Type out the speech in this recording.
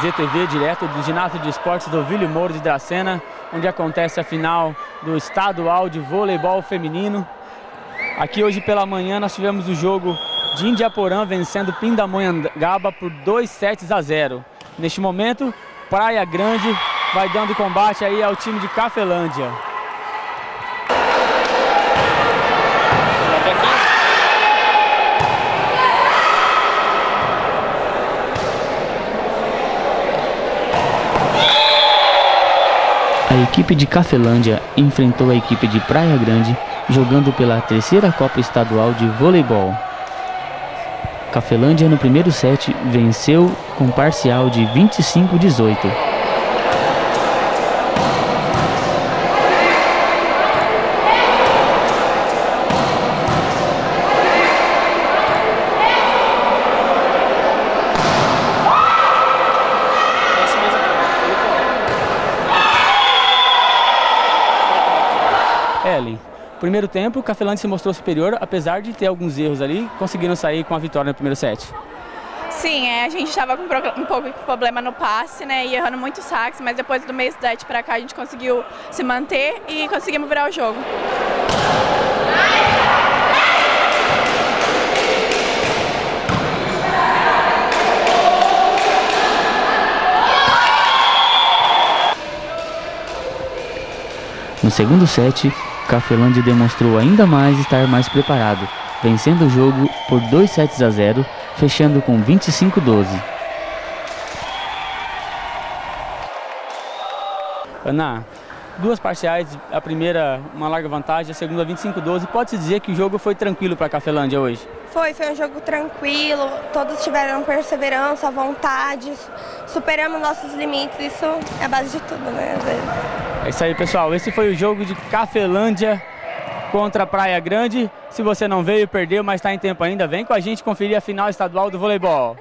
TV, direto do Ginásio de Esportes do Vilho Mouro de Dracena, onde acontece a final do estadual de voleibol feminino. Aqui hoje pela manhã nós tivemos o jogo de Indiaporã vencendo Pindamonhangaba por 2 sets a 0. Neste momento, Praia Grande vai dando combate aí ao time de Cafelândia. A equipe de Cafelândia enfrentou a equipe de Praia Grande jogando pela terceira Copa Estadual de Voleibol. Cafelândia no primeiro set venceu com parcial de 25-18. Ellen, primeiro tempo, o Cafelândia se mostrou superior, apesar de ter alguns erros ali, conseguiram sair com a vitória no primeiro set. Sim, é, a gente estava com um pouco de problema no passe, né, e errando muito saques, mas depois do meio set para cá a gente conseguiu se manter e conseguimos virar o jogo. No segundo set, Cafelândia demonstrou ainda mais estar mais preparado, vencendo o jogo por 2 sets a 0, fechando com 25-12. Ana, duas parciais, a primeira uma larga vantagem, a segunda 25-12. Pode-se dizer que o jogo foi tranquilo para a Cafelândia hoje? Foi, foi um jogo tranquilo, todos tiveram perseverança, vontade, superamos nossos limites, isso é a base de tudo, né, às vezes. É isso aí, pessoal. Esse foi o jogo de Cafelândia contra Praia Grande. Se você não veio, perdeu, mas está em tempo ainda, vem com a gente conferir a final estadual do voleibol.